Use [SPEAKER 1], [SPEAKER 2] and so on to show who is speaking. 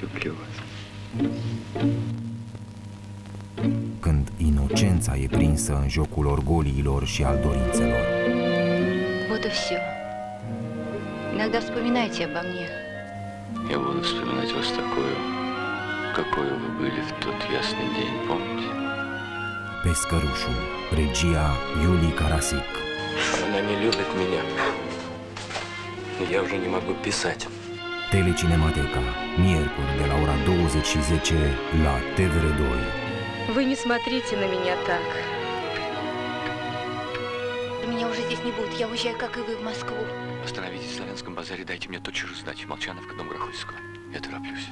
[SPEAKER 1] люблю вас.
[SPEAKER 2] Când inocența e prinsă în jocul orgoliilor și al dorințelor.
[SPEAKER 3] Вот и все. Иногда вспоминайте обо мне.
[SPEAKER 1] Я буду вспоминать вас такую, какой вы были в тот ясный день, помните?
[SPEAKER 2] Pescărușul, regia Iulie Carasic.
[SPEAKER 4] Она не любит меня. Я уже не могу писать.
[SPEAKER 2] Telecinemateca, miercuri de la ora 20 și 10 la TVR2.
[SPEAKER 5] Вы не смотрите на меня так.
[SPEAKER 3] Меня уже здесь не будет. Я уезжаю, как и вы, в Москву.
[SPEAKER 1] Остановитесь в Славянском базаре, дайте мне тотчас же сдачи. Молчановка, дом Грохольского. Я тороплюсь.